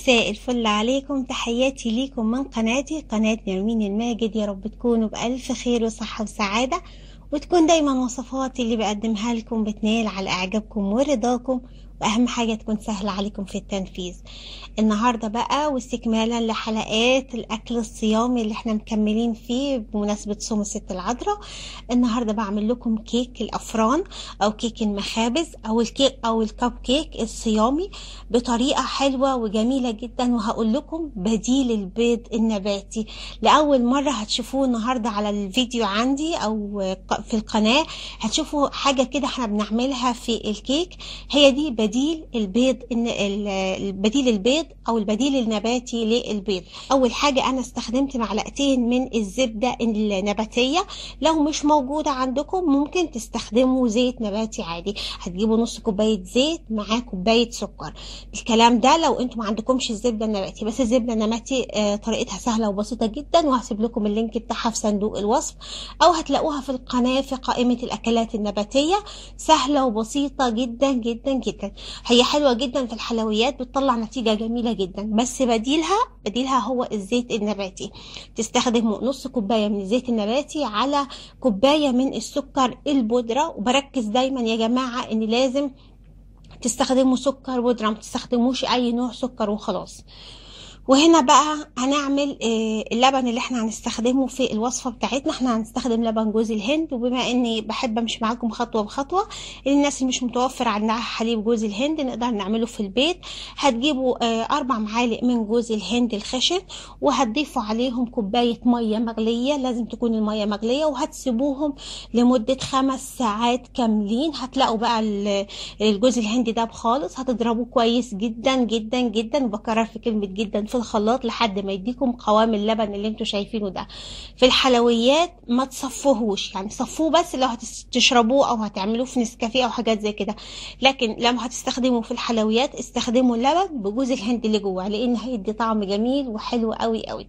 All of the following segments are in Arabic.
مساء الفل عليكم. تحياتي ليكم من قناتي قناة نرمين الماجد. يا رب تكونوا بألف خير وصحة وسعادة. وتكون دايما وصفاتي اللي بقدمها لكم بتنال على إعجابكم ورضاكم وأهم حاجة تكون سهلة عليكم في التنفيذ. النهارده بقى واستكمالا لحلقات الأكل الصيامي اللي إحنا مكملين فيه بمناسبة صوم الست العذراء. النهارده بعمل لكم كيك الأفران أو كيك المخابز أو الكيك أو ال cup cake الصيامي بطريقة حلوة وجميلة جدا وهقول لكم بديل البيض النباتي. لأول مرة هتشوفوه النهارده على الفيديو عندي أو في القناة. هتشوفوا حاجة كده إحنا بنعملها في الكيك. هي دي بديل البيض بديل البيض أو البديل النباتي للبيض. أول حاجة أنا استخدمت معلقتين من الزبدة النباتية. لو مش موجودة عندكم ممكن تستخدموا زيت نباتي عادي. هتجيبوا نص كوباية زيت معاه كوباية سكر. الكلام ده لو أنتم ما عندكمش الزبدة النباتي بس الزبدة النباتي آه طريقتها سهلة وبسيطة جدا. وهسيب لكم اللينك بتاعها في صندوق الوصف. أو هتلاقوها في القناه في قائمة الأكلات النباتية سهلة وبسيطة جدا جدا جدا. هي حلوة جدا في الحلويات بتطلع نتيجة جميلة جدا. بس بديلها بديلها هو الزيت النباتي. تستخدموا نص كوباية من الزيت النباتي على كوباية من السكر البودرة. وبركز دايما يا جماعة إن لازم تستخدموا سكر بودرة ما تستخدموش أي نوع سكر وخلاص. وهنا بقى هنعمل اللبن اللي إحنا هنستخدمه في الوصفة بتاعتنا. إحنا هنستخدم لبن جوز الهند وبما اني بحب امشي معاكم خطوة بخطوة الناس اللي مش متوفر عندها حليب جوز الهند نقدر نعمله في البيت. هتجيبوا أربع معالق من جوز الهند الخشن وهتضيفوا عليهم كوباية مية مغلية. لازم تكون المية مغلية وهتسيبوهم لمدة خمس ساعات كاملين. هتلاقوا بقى الجوز الهند ده خالص هتضربوه كويس جدا جدا جدا. وبكرر في كلمة جدا. في الخلاط لحد ما يديكم قوام اللبن اللي أنتوا شايفينه ده. في الحلويات ما تصفوهوش يعني صفوه بس لو هتشربوه أو هتعملوه في نسكافيه أو حاجات زي كده. لكن لما هتستخدموا في الحلويات استخدموا اللبن بجوز الهند اللي جوه لأن هيدي طعم جميل وحلو قوي قوي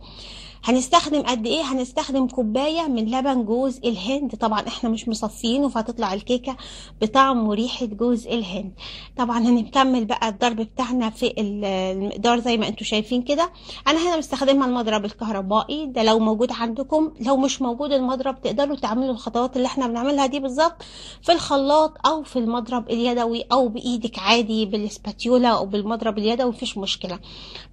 هنستخدم قد إيه؟ هنستخدم كوباية من لبن جوز الهند. طبعا إحنا مش مصفيينه فهتطلع الكيكة بطعم وريحه جوز الهند. طبعا هنكمل بقى الضرب بتاعنا في المقدار زي ما أنتم شايفين كده. أنا هنا مستخدمه المضرب الكهربائي. ده لو موجود عندكم لو مش موجود المضرب تقدروا تعملوا الخطوات اللي إحنا بنعملها دي بالظبط في الخلاط أو في المضرب اليدوي أو بإيدك عادي بالسباتيولا أو بالمضرب اليدوي مفيش مشكلة.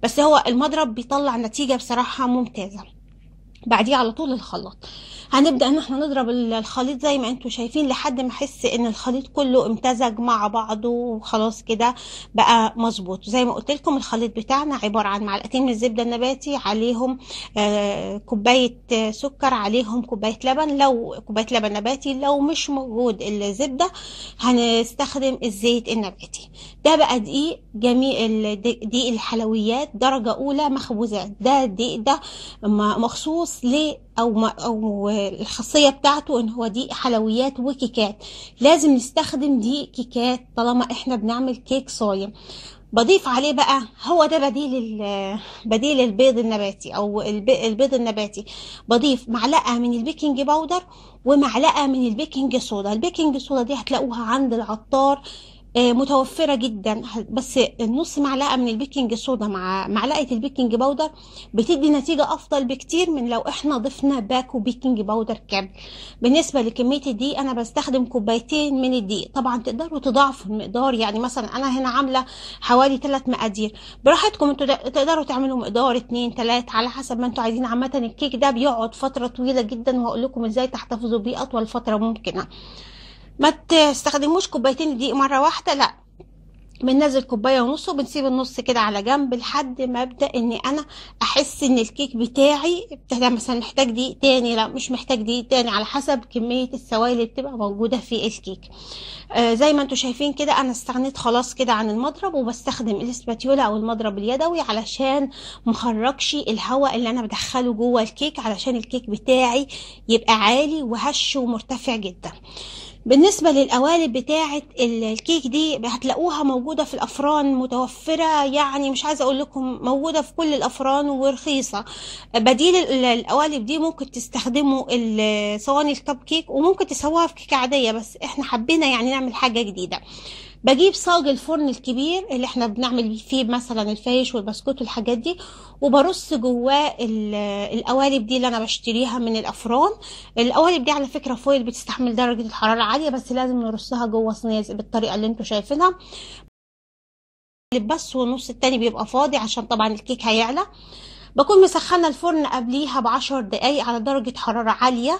بس هو المضرب بيطلع نتيجة بصراحة ممتازة. بعديه على طول الخلاط. هنبدأ إن إحنا نضرب الخليط زي ما أنتم شايفين لحد ما أحس إن الخليط كله امتزج مع بعضه وخلاص كده بقى مظبوط. زي ما قلت لكم الخليط بتاعنا عبارة عن معلقتين من الزبدة النباتي عليهم آه كوباية سكر عليهم كوباية لبن. لو كوباية لبن نباتي لو مش موجود الزبدة هنستخدم الزيت النباتي. ده بقى دقيق جميل دقيق الحلويات درجة أولى مخبوزات. ده الدقيق ده مخصوص ل أو أو الخاصية بتاعته إن هو دي حلويات وكيكات. لازم نستخدم دي كيكات طالما إحنا بنعمل كيك صايم. بضيف عليه بقى هو ده بديل بديل البيض النباتي أو البيض النباتي. بضيف معلقة من ال baking powder ومعلقة من ال baking soda ال baking soda دي هتلاقوها عند العطار متوفرة جدا. بس النص معلقة من ال baking soda مع معلقة ال baking powder بتدي نتيجة أفضل بكتير من لو إحنا ضفنا باكو baking powder كامل بالنسبة لكمية الدقيق أنا بستخدم كوبايتين من الدقيق. طبعا تقدروا تضاعفوا المقدار يعني مثلا أنا هنا عاملة حوالي 3 مقادير. براحتكم أنتوا تقدروا تعملوا مقدار 2 3 على حسب ما أنتوا عايزين. عامة الكيك ده بيقعد فترة طويلة جدا وهقول لكم إزاي تحتفظوا بيه أطول فترة ممكنة. ما تستخدموش كوبايتين دقيق مرة واحدة لا. بننزل كوباية ونص وبنسيب النص كده على جنب لحد ما أبدأ إني أنا أحس إن الكيك بتاعي بتاع مثلا محتاج دقيق تاني لا مش محتاج دقيق تاني على حسب كمية السوائل اللي بتبقى موجودة في الكيك. آه زي ما أنتم شايفين كده أنا استغنيت خلاص كده عن المضرب وبستخدم الإسباتيولا أو المضرب اليدوي علشان مخرجش الهواء اللي أنا بدخله جوه الكيك علشان الكيك بتاعي يبقى عالي وهش ومرتفع جدا. بالنسبة للقوالب بتاعة الكيك دي هتلاقوها موجودة في الأفران متوفرة يعني مش عايزة أقول لكم موجودة في كل الأفران ورخيصة. بديل القوالب دي ممكن تستخدموا صواني الكب كيك وممكن تسووها في كيكة عادية بس إحنا حبينا يعني نعمل حاجة جديدة. بجيب صاج الفرن الكبير اللي إحنا بنعمل فيه مثلا الفايش والبسكوت والحاجات دي وبرص جواه ال- القوالب دي اللي أنا بشتريها من الأفران. القوالب دي على فكرة فويل بتستحمل درجة الحرارة عالية بس لازم نرصها جوه صينية بالطريقة اللي أنتوا شايفينها. بس والنص التاني بيبقى فاضي عشان طبعا الكيك هيعلى. بكون مسخنة الفرن قبليها بعشر دقايق على درجة حرارة عالية.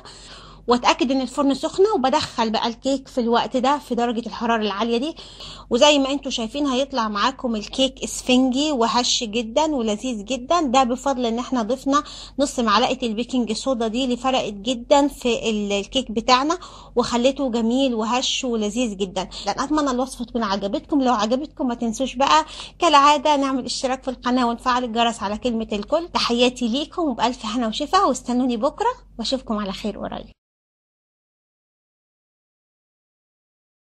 واتأكد إن الفرن سخنه وبدخل بقى الكيك في الوقت ده في درجة الحرارة العالية دي. وزي ما أنتوا شايفين هيطلع معاكم الكيك اسفنجي وهش جدا ولذيذ جدا. ده بفضل إن إحنا ضفنا نص معلقة ال baking soda دي اللي فرقت جدا في ال- الكيك بتاعنا وخليته جميل وهش ولذيذ جدا. أتمنى الوصفة تكون عجبتكم. لو عجبتكم ما تنسوش بقى كالعادة نعمل اشتراك في القناة ونفعل الجرس على كلمة الكل. تحياتي ليكم وبألف هنا وشفا واستنوني بكرة وأشوفكم على خير قريب.